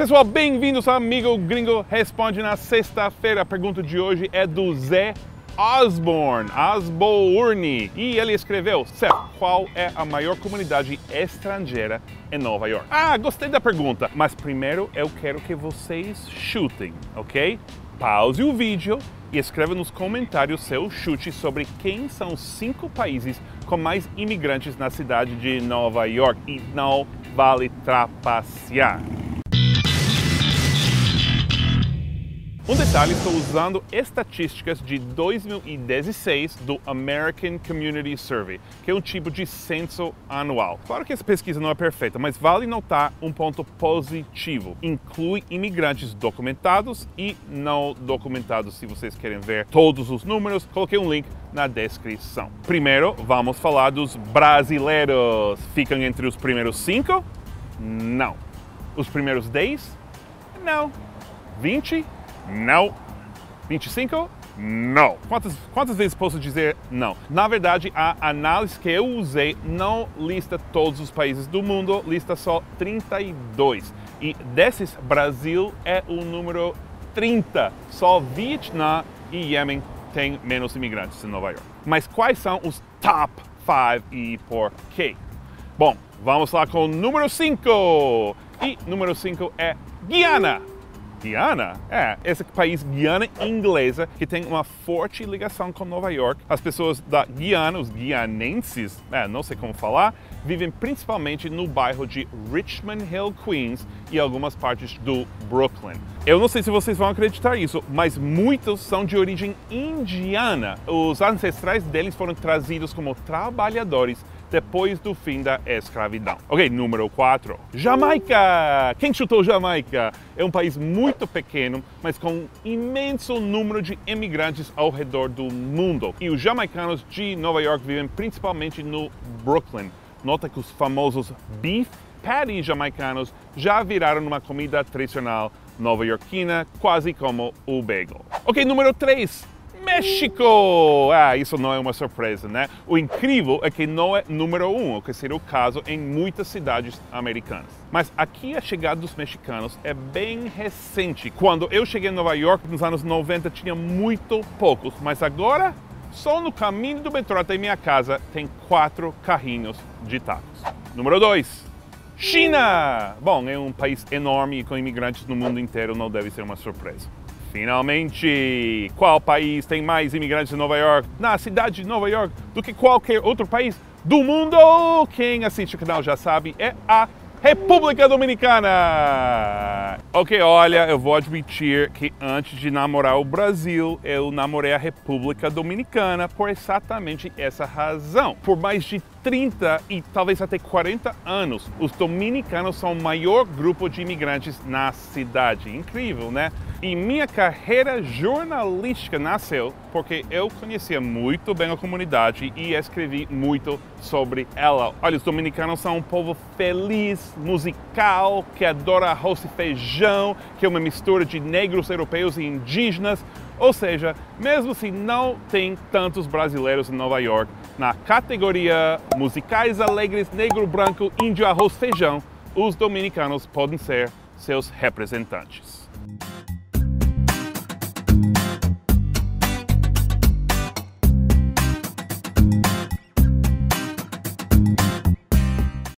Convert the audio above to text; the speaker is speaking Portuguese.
Pessoal, bem-vindos ao Amigo Gringo Responde na sexta-feira. A pergunta de hoje é do Zé Osborne, Osborne, e ele escreveu: Seth, qual é a maior comunidade estrangeira em Nova York? Ah, gostei da pergunta, mas primeiro eu quero que vocês chutem, ok? Pause o vídeo e escreva nos comentários seu chute sobre quem são os cinco países com mais imigrantes na cidade de Nova York e não vale trapacear. Um detalhe, estou usando estatísticas de 2016 do American Community Survey, que é um tipo de censo anual. Claro que essa pesquisa não é perfeita, mas vale notar um ponto positivo. Inclui imigrantes documentados e não documentados. Se vocês querem ver todos os números, coloquei um link na descrição. Primeiro, vamos falar dos brasileiros. Ficam entre os primeiros cinco? Não. Os primeiros 10? Não. 20? Não. 25? Não. Quantas, quantas vezes posso dizer não? Na verdade, a análise que eu usei não lista todos os países do mundo, lista só 32. E desses, Brasil é o número 30. Só Vietnã e Iêmen têm menos imigrantes em Nova York. Mas quais são os top 5 e por quê? Bom, vamos lá com o número 5. E número 5 é Guiana. Guiana? É, esse país Guiana inglesa que tem uma forte ligação com Nova York. As pessoas da Guiana, os guianenses, é, não sei como falar, vivem principalmente no bairro de Richmond Hill, Queens e algumas partes do Brooklyn. Eu não sei se vocês vão acreditar isso, mas muitos são de origem indiana. Os ancestrais deles foram trazidos como trabalhadores depois do fim da escravidão. Ok, número 4. Jamaica! Quem chutou Jamaica? É um país muito pequeno, mas com um imenso número de imigrantes ao redor do mundo. E os jamaicanos de Nova York vivem principalmente no Brooklyn. Nota que os famosos beef patties jamaicanos já viraram uma comida tradicional nova-iorquina, quase como o bagel. Ok, número 3. México! Ah, isso não é uma surpresa, né? O incrível é que não é número um, o que seria o caso em muitas cidades americanas. Mas aqui a chegada dos mexicanos é bem recente. Quando eu cheguei em Nova York nos anos 90 tinha muito poucos, mas agora só no caminho do metrô até minha casa tem quatro carrinhos de tacos. Número 2. China! Bom, é um país enorme e com imigrantes no mundo inteiro não deve ser uma surpresa. Finalmente! Qual país tem mais imigrantes em Nova York, na cidade de Nova York, do que qualquer outro país do mundo? Quem assiste o canal já sabe, é a República Dominicana! Ok, olha, eu vou admitir que antes de namorar o Brasil, eu namorei a República Dominicana por exatamente essa razão. Por mais de 30 e talvez até 40 anos, os dominicanos são o maior grupo de imigrantes na cidade. Incrível, né? E minha carreira jornalística nasceu porque eu conhecia muito bem a comunidade e escrevi muito sobre ela. Olha, os dominicanos são um povo feliz, musical, que adora arroz e feijão, que é uma mistura de negros europeus e indígenas. Ou seja, mesmo se não tem tantos brasileiros em Nova York, na categoria musicais alegres, negro, branco, índio, arroz, feijão, os dominicanos podem ser seus representantes.